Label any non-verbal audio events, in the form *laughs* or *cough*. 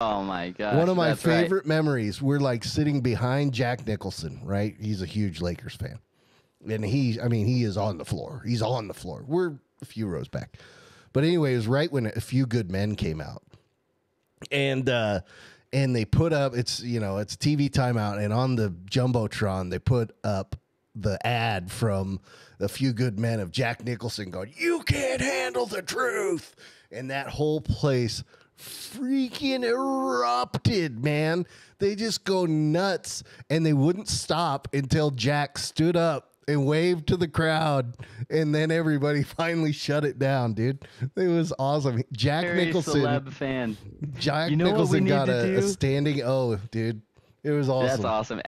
Oh my god. One of my favorite memories. We're like sitting behind Jack Nicholson, right? He's a huge Lakers fan. And he, I mean, he is on the floor. He's on the floor. We're a few rows back. But anyway, it was right when a few good men came out. And uh and they put up it's you know, it's TV timeout and on the Jumbotron they put up the ad from a few good men of Jack Nicholson going, You can't handle the truth. And that whole place freaking erupted, man. They just go nuts and they wouldn't stop until Jack stood up and waved to the crowd and then everybody *laughs* finally shut it down, dude. It was awesome. Jack Very Nicholson celeb fan. Jack You know Nicholson got a, a standing O, dude. It was awesome. That's awesome.